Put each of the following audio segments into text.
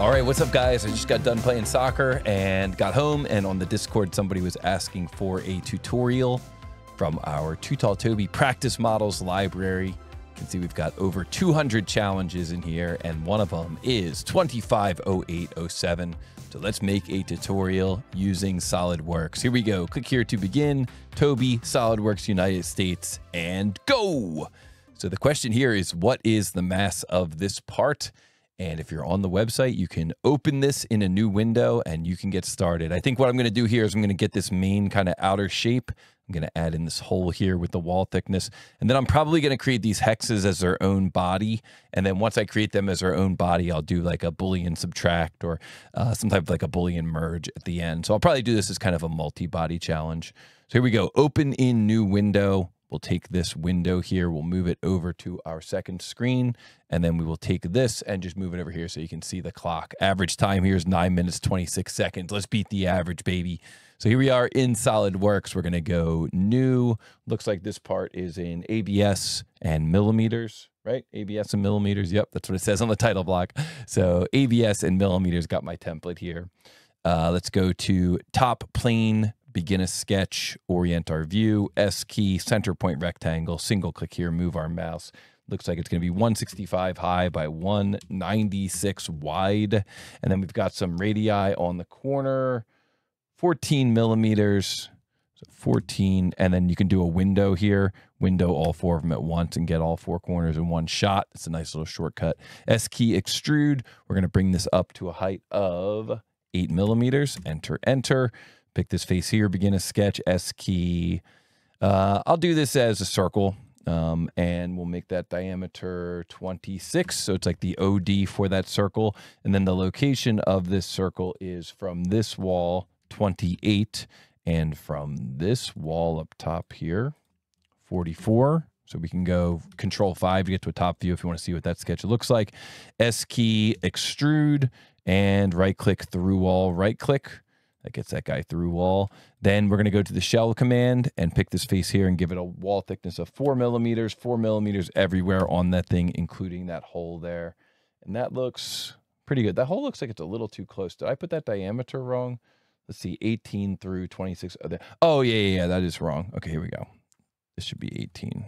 All right, what's up, guys? I just got done playing soccer and got home, and on the Discord, somebody was asking for a tutorial from our Too Tall Toby practice models library. You can see we've got over 200 challenges in here, and one of them is 250807. So let's make a tutorial using SolidWorks. Here we go. Click here to begin. Toby, SolidWorks United States, and go. So the question here is, what is the mass of this part? And if you're on the website, you can open this in a new window and you can get started. I think what I'm going to do here is I'm going to get this main kind of outer shape. I'm going to add in this hole here with the wall thickness. And then I'm probably going to create these hexes as their own body. And then once I create them as their own body, I'll do like a Boolean subtract or uh, some type of like a Boolean merge at the end. So I'll probably do this as kind of a multi-body challenge. So here we go. Open in new window. We'll take this window here, we'll move it over to our second screen, and then we will take this and just move it over here so you can see the clock. Average time here is 9 minutes, 26 seconds. Let's beat the average, baby. So here we are in SolidWorks. We're going to go new. Looks like this part is in ABS and millimeters, right? ABS and millimeters. Yep, that's what it says on the title block. So ABS and millimeters got my template here. Uh, let's go to top plane begin a sketch, orient our view, S key, center point rectangle, single click here, move our mouse. Looks like it's going to be 165 high by 196 wide. And then we've got some radii on the corner, 14 millimeters. So 14, and then you can do a window here, window all four of them at once and get all four corners in one shot. It's a nice little shortcut. S key extrude. We're going to bring this up to a height of eight millimeters. Enter, enter pick this face here, begin a sketch, S key. Uh, I'll do this as a circle um, and we'll make that diameter 26. So it's like the OD for that circle. And then the location of this circle is from this wall, 28, and from this wall up top here, 44. So we can go control five to get to a top view if you want to see what that sketch looks like. S key, extrude, and right click through wall, right click. That gets that guy through wall. Then we're going to go to the shell command and pick this face here and give it a wall thickness of four millimeters, four millimeters everywhere on that thing, including that hole there. And that looks pretty good. That hole looks like it's a little too close. Did I put that diameter wrong? Let's see, 18 through 26. Oh, yeah, yeah, yeah, that is wrong. Okay, here we go. This should be 18.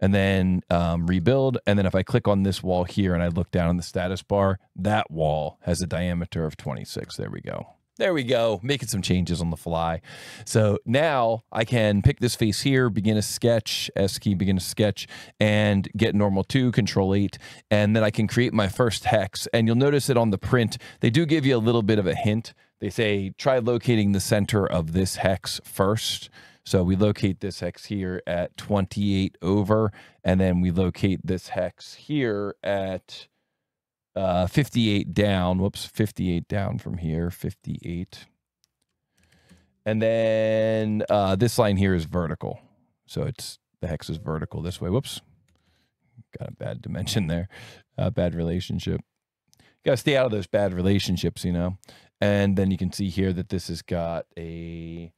And then um, rebuild. And then if I click on this wall here and I look down on the status bar, that wall has a diameter of 26. There we go. There we go, making some changes on the fly. So now I can pick this face here, begin a sketch, S key, begin a sketch, and get normal to, control eight, and then I can create my first hex. And you'll notice that on the print, they do give you a little bit of a hint. They say, try locating the center of this hex first. So we locate this hex here at 28 over, and then we locate this hex here at uh, 58 down. Whoops, 58 down from here. 58. And then uh, this line here is vertical. So it's the hex is vertical this way. Whoops. Got a bad dimension there. Uh, bad relationship. Got to stay out of those bad relationships, you know. And then you can see here that this has got a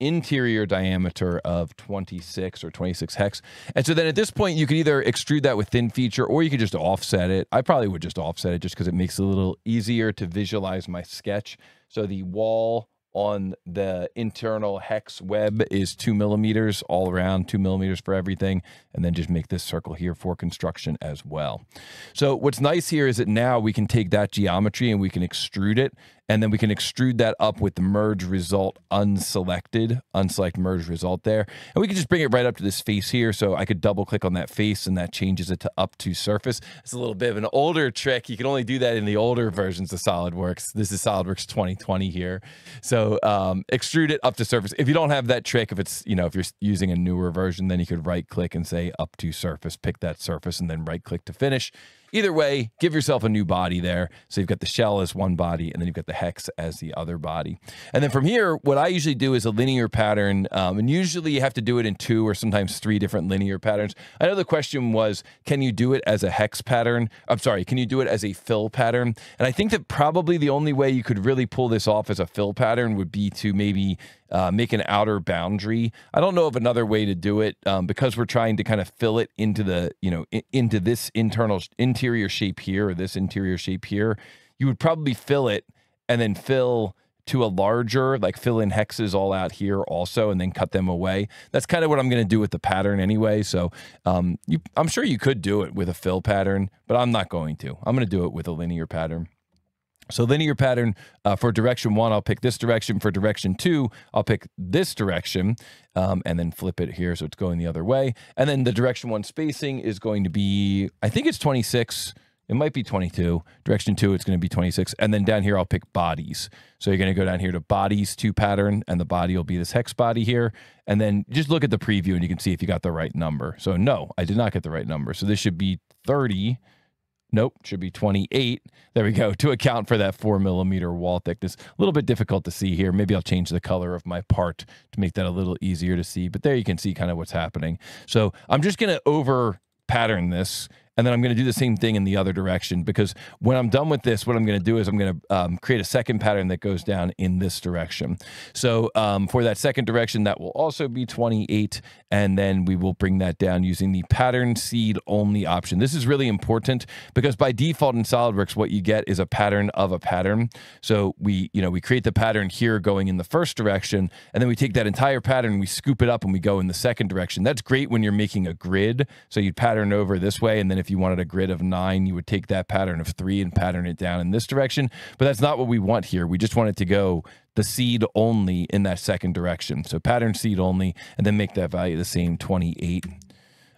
interior diameter of 26 or 26 hex. And so then at this point, you could either extrude that with thin feature or you could just offset it. I probably would just offset it just because it makes it a little easier to visualize my sketch. So the wall on the internal hex web is two millimeters all around, two millimeters for everything, and then just make this circle here for construction as well. So what's nice here is that now we can take that geometry and we can extrude it and then we can extrude that up with the merge result unselected, unselect merge result there. And we can just bring it right up to this face here. So I could double click on that face and that changes it to up to surface. It's a little bit of an older trick. You can only do that in the older versions of SolidWorks. This is SolidWorks 2020 here. So um, extrude it up to surface. If you don't have that trick, if it's, you know, if you're using a newer version, then you could right click and say up to surface, pick that surface and then right click to finish. Either way, give yourself a new body there. So you've got the shell as one body, and then you've got the hex as the other body. And then from here, what I usually do is a linear pattern. Um, and usually you have to do it in two or sometimes three different linear patterns. I know the question was, can you do it as a hex pattern? I'm sorry, can you do it as a fill pattern? And I think that probably the only way you could really pull this off as a fill pattern would be to maybe uh, make an outer boundary. I don't know of another way to do it um, because we're trying to kind of fill it into the, you know, in, into this internal interior shape here or this interior shape here. you would probably fill it and then fill to a larger, like fill in hexes all out here also, and then cut them away. That's kind of what I'm going to do with the pattern anyway. So um, you, I'm sure you could do it with a fill pattern, but I'm not going to. I'm going to do it with a linear pattern. So linear pattern uh, for direction one, I'll pick this direction. For direction two, I'll pick this direction um, and then flip it here so it's going the other way. And then the direction one spacing is going to be, I think it's 26 it might be 22. Direction two, it's going to be 26. And then down here, I'll pick bodies. So you're going to go down here to bodies to pattern, and the body will be this hex body here. And then just look at the preview and you can see if you got the right number. So no, I did not get the right number. So this should be 30. Nope, should be 28. There we go, to account for that four millimeter wall thickness. A little bit difficult to see here. Maybe I'll change the color of my part to make that a little easier to see. But there you can see kind of what's happening. So I'm just going to over pattern this and then I'm going to do the same thing in the other direction because when I'm done with this, what I'm going to do is I'm going to um, create a second pattern that goes down in this direction. So um, for that second direction, that will also be 28, and then we will bring that down using the pattern seed only option. This is really important because by default in SolidWorks, what you get is a pattern of a pattern. So we, you know, we create the pattern here going in the first direction, and then we take that entire pattern, we scoop it up, and we go in the second direction. That's great when you're making a grid. So you pattern over this way, and then if if you wanted a grid of nine, you would take that pattern of three and pattern it down in this direction. But that's not what we want here. We just want it to go the seed only in that second direction. So pattern seed only, and then make that value the same 28.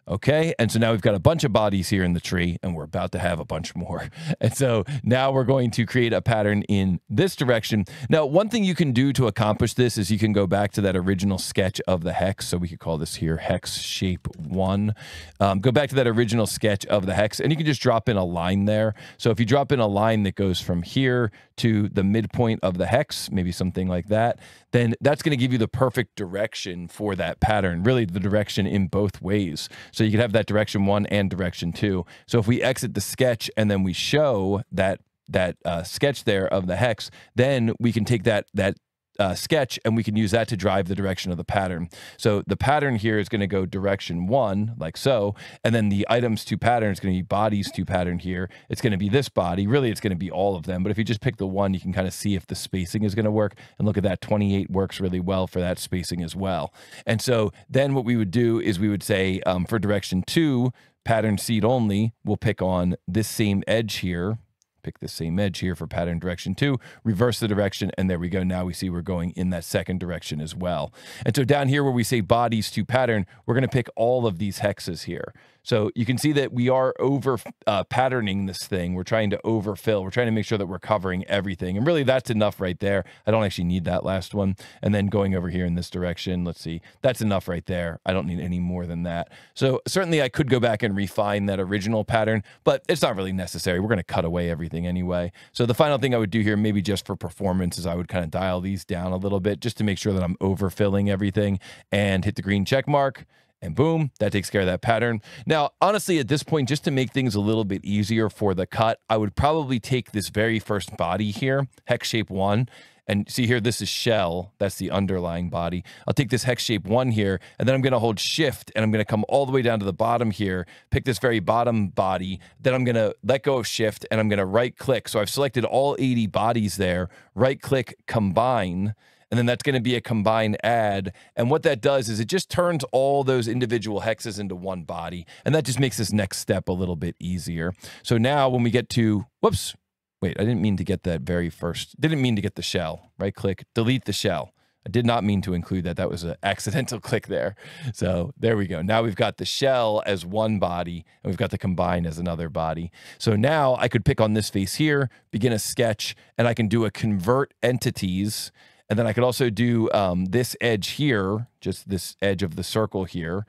Okay. And so now we've got a bunch of bodies here in the tree, and we're about to have a bunch more. And so now we're going to create a pattern in this direction. Now, one thing you can do to accomplish this is you can go back to that original sketch of the hex. So we could call this here hex shape one. Um, go back to that original sketch of the hex, and you can just drop in a line there. So if you drop in a line that goes from here to the midpoint of the hex, maybe something like that, then that's going to give you the perfect direction for that pattern, really the direction in both ways. So you could have that direction one and direction two. So if we exit the sketch and then we show that that uh, sketch there of the hex, then we can take that that uh, sketch and we can use that to drive the direction of the pattern. So the pattern here is going to go direction one, like so, and then the items to pattern is going to be bodies to pattern here. It's going to be this body. Really, it's going to be all of them. But if you just pick the one, you can kind of see if the spacing is going to work. And look at that, 28 works really well for that spacing as well. And so then what we would do is we would say um, for direction two, pattern seed only, we'll pick on this same edge here, pick the same edge here for pattern direction two, reverse the direction, and there we go. Now we see we're going in that second direction as well. And so down here where we say bodies to pattern, we're going to pick all of these hexes here. So you can see that we are over uh, patterning this thing. We're trying to overfill. We're trying to make sure that we're covering everything. And really, that's enough right there. I don't actually need that last one. And then going over here in this direction, let's see, that's enough right there. I don't need any more than that. So certainly I could go back and refine that original pattern, but it's not really necessary. We're going to cut away everything anyway. So the final thing I would do here, maybe just for performance, is I would kind of dial these down a little bit just to make sure that I'm overfilling everything and hit the green check mark and boom, that takes care of that pattern. Now, honestly, at this point, just to make things a little bit easier for the cut, I would probably take this very first body here, hex shape one, and see here, this is shell. That's the underlying body. I'll take this hex shape one here, and then I'm going to hold shift, and I'm going to come all the way down to the bottom here, pick this very bottom body. Then I'm going to let go of shift, and I'm going to right click. So I've selected all 80 bodies there, right click, combine, and then that's going to be a combined add. And what that does is it just turns all those individual hexes into one body, and that just makes this next step a little bit easier. So now when we get to, whoops, wait, I didn't mean to get that very first, didn't mean to get the shell, right click, delete the shell. I did not mean to include that. That was an accidental click there. So there we go. Now we've got the shell as one body and we've got the combine as another body. So now I could pick on this face here, begin a sketch, and I can do a convert entities and then I could also do um, this edge here, just this edge of the circle here,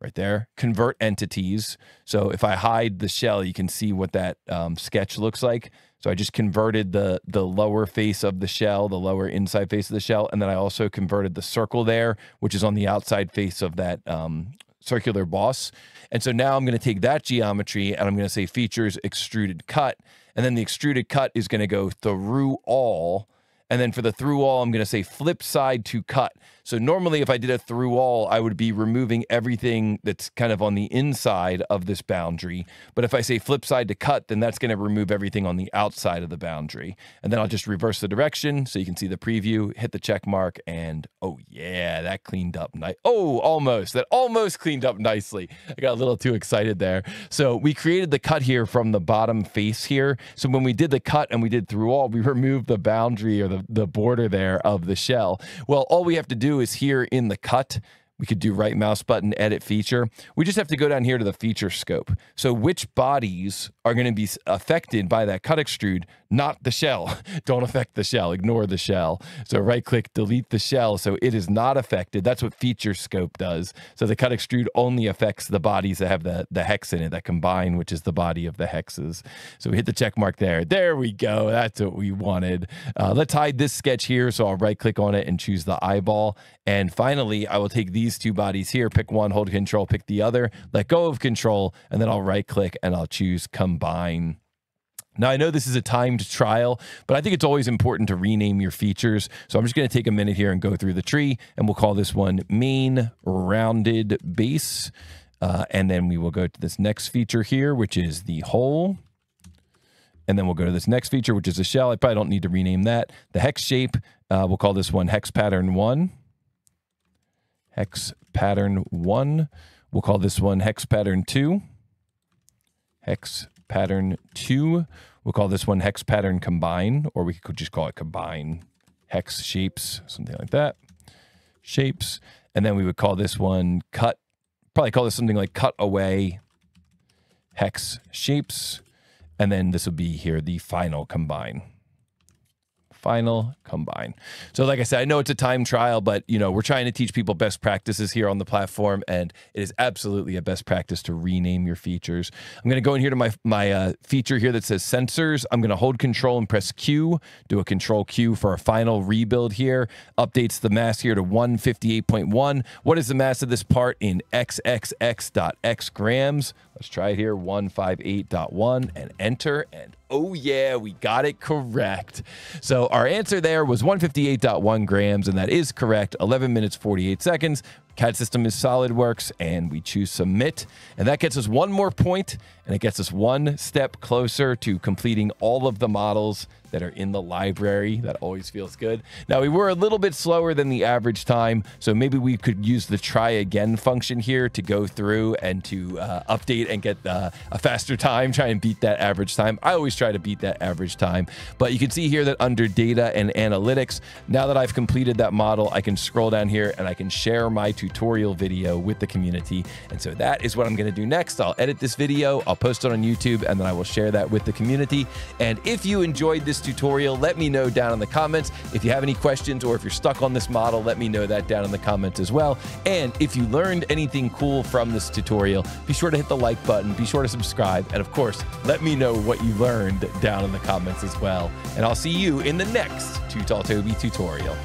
right there, convert entities. So if I hide the shell, you can see what that um, sketch looks like. So I just converted the, the lower face of the shell, the lower inside face of the shell. And then I also converted the circle there, which is on the outside face of that um, circular boss. And so now I'm going to take that geometry and I'm going to say features extruded cut. And then the extruded cut is going to go through all And then for the through all, I'm going to say flip side to cut. So normally if I did a through all, I would be removing everything that's kind of on the inside of this boundary. But if I say flip side to cut, then that's going to remove everything on the outside of the boundary. And then I'll just reverse the direction so you can see the preview, hit the check mark, and oh yeah, that cleaned up nice. Oh, almost. That almost cleaned up nicely. I got a little too excited there. So we created the cut here from the bottom face here. So when we did the cut and we did through all, we removed the boundary or the, the border there of the shell. Well, all we have to do is here in the cut, we could do right mouse button, edit feature. We just have to go down here to the feature scope. So which bodies are going to be affected by that cut extrude, not the shell. Don't affect the shell, ignore the shell. So right click, delete the shell. So it is not affected. That's what feature scope does. So the cut extrude only affects the bodies that have the, the hex in it, that combine, which is the body of the hexes. So we hit the check mark there. There we go. That's what we wanted. Uh, let's hide this sketch here. So I'll right click on it and choose the eyeball. And finally, I will take these two bodies here, pick one, hold control, pick the other, let go of control, and then I'll right click and I'll choose combine. Now, I know this is a timed trial, but I think it's always important to rename your features. So I'm just going to take a minute here and go through the tree, and we'll call this one main rounded base. Uh, and then we will go to this next feature here, which is the hole. And then we'll go to this next feature, which is a shell. I probably don't need to rename that. The hex shape, uh, we'll call this one hex pattern one. Hex pattern one. We'll call this one hex pattern two hex pattern 2. We'll call this one hex pattern combine, or we could just call it combine hex shapes, something like that. Shapes. And then we would call this one cut, probably call this something like cut away hex shapes. And then this would be here the final combine final combine. So like I said, I know it's a time trial, but you know, we're trying to teach people best practices here on the platform and it is absolutely a best practice to rename your features. I'm going to go in here to my my uh, feature here that says sensors. I'm going to hold control and press Q, do a control Q for a final rebuild here. Updates the mass here to 158.1. What is the mass of this part in xxx.x grams? Let's try it here, 158.1 and enter and oh yeah, we got it correct. So our answer there was 158.1 grams, and that is correct. 11 minutes, 48 seconds. CAD system is SolidWorks, and we choose submit. And that gets us one more point, and it gets us one step closer to completing all of the models that are in the library. That always feels good. Now, we were a little bit slower than the average time, so maybe we could use the try again function here to go through and to uh, update and get uh, a faster time, try and beat that average time. I always try to beat that average time, but you can see here that under data and analytics, now that I've completed that model, I can scroll down here and I can share my tutorial video with the community. And so that is what I'm going to do next. I'll edit this video, I'll post it on YouTube, and then I will share that with the community. And if you enjoyed this tutorial, let me know down in the comments. If you have any questions or if you're stuck on this model, let me know that down in the comments as well. And if you learned anything cool from this tutorial, be sure to hit the like button, be sure to subscribe, and of course, let me know what you learned down in the comments as well. And I'll see you in the next Too Tall Toby tutorial.